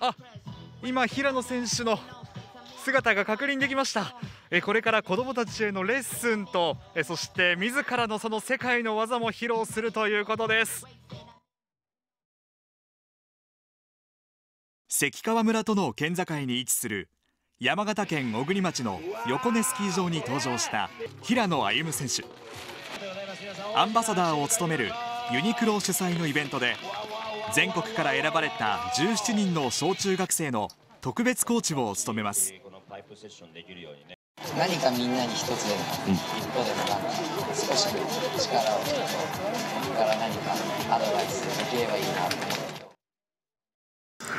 あ今、平野選手の姿が確認できました。えこれから子どもたちへのレッスンとえそして自らのその世界の技も披露するということです。関川村との県境に位置する山形県小国町の横根スキー場に登場した平野歩夢選手。アンバサダーを務めるユニクロ主催のイベントで全国から選ばれた17人の小中学生の特別コーチを務めます。何かみんなに一つでも、うん、一歩でもなんか少し力をから何かアドバイスできればいいなと思って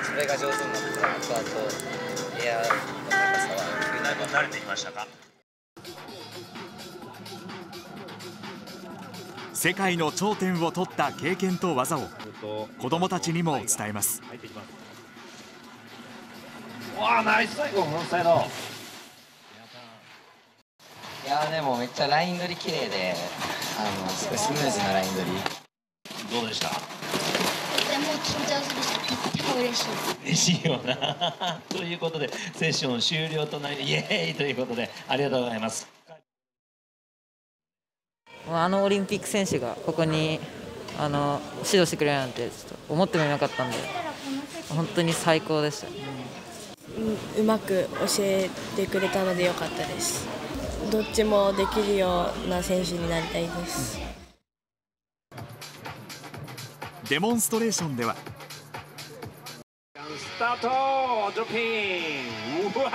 それが上手になったら後々エアの高さはだいぶ慣れてきましたか？世界の頂点を取った経験と技を子どもたちにも伝えます。わあナイス。最後フロンサイドいやでもめっちゃライン取り綺麗であのすごいスムーズなライン取り。どうでした？も緊張するしとっても嬉しい。嬉しいよな。ということでセッション終了となりイエーイということでありがとうございますあのオリンピック選手がここにあの指導してくれるなんてちょっと思ってもいなかったんで本当に最高でした、うまく教えてくれたのでよかったです。どっちもできるような選手になりたいです。デモンストレーションではスタートドロッピン。グうわ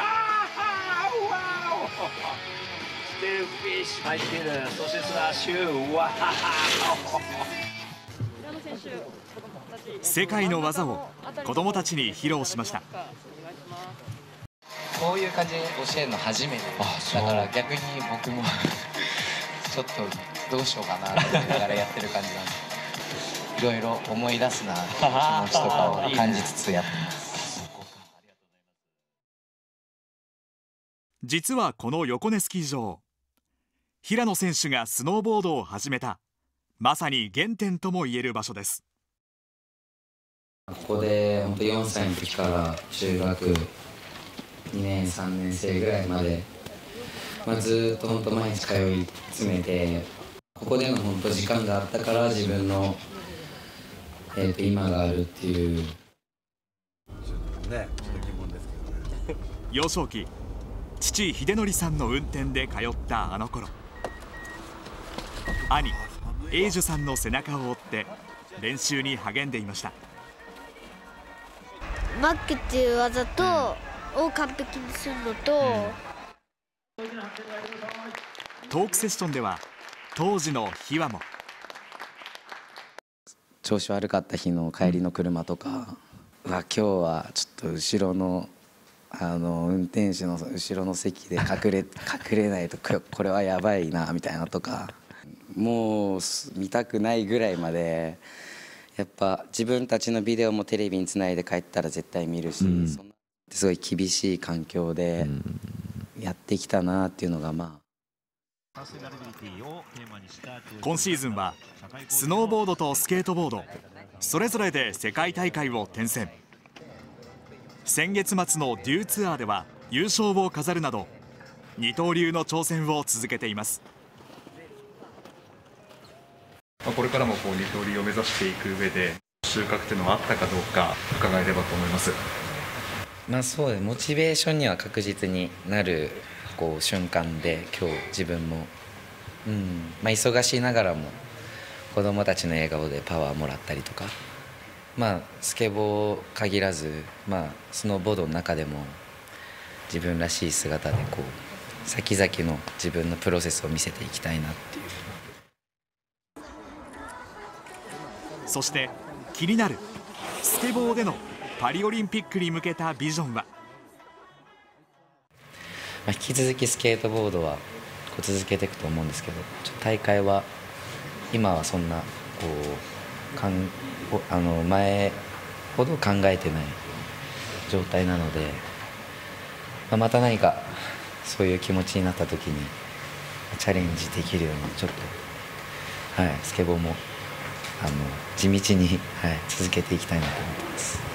スフィッシュ入っているそしてスラッシュわ世界の技を子どもたちに披露しました。こういう感じで教えるの初め。てだから逆に僕もちょっとどうしようかなと思いながらやってる感じなんでいろいろ思い出すな。気持ちとかを感じつつやってます。実はこの横根スキー場平野選手がスノーボードを始めたまさに原点ともいえる場所ですここで本当4歳の時から中学2年3年生ぐらいまで、まあ、ずっと本当毎日通い詰めてここでの本当時間があったから自分の、えー、と今があるっていう。ね、ちょっと疑問ですけどね。幼少期父秀則さんの運転で通ったあの頃兄英樹さんの背中を追って練習に励んでいました。バックっていう技と、を完璧にするのと、トークセッションでは当時の秘話も。調子悪かった日の帰りの車とかは今日はちょっと後ろのあの運転手の後ろの席で隠れ隠れないとこれはやばいなみたいなとかもう見たくないぐらいまでやっぱ自分たちのビデオもテレビにつないで帰ったら絶対見るし、うん、そんなすごい厳しい環境でやってきたなっていうのがまあ。今シーズンはスノーボードとスケートボードそれぞれで世界大会を転戦。先月末のデューツアーでは優勝を飾るなど二刀流の挑戦を続けていますこれからもこう二刀流を目指していく上で収穫というのはあったかどうか伺えればと思います。まあそうでモチベーションには確実になるこう瞬間で今日自分も、うん。まあ、忙しいながらも子どもたちの笑顔でパワーもらったりとか。まあスケボー限らず、まあ、スノーボードの中でも自分らしい姿でこう先々の自分のプロセスを見せていきたいなっていう。そして気になるスケボーでのパリオリンピックに向けたビジョンは、引き続きスケートボードはこう続けていくと思うんですけど大会は今はそんなこうかんあの前ほど考えてない状態なので、まあ、また何かそういう気持ちになった時にチャレンジできるようにちょっと、はい、スケボーもあの地道に、はい、続けていきたいなと思ってます。